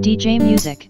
DJ Music.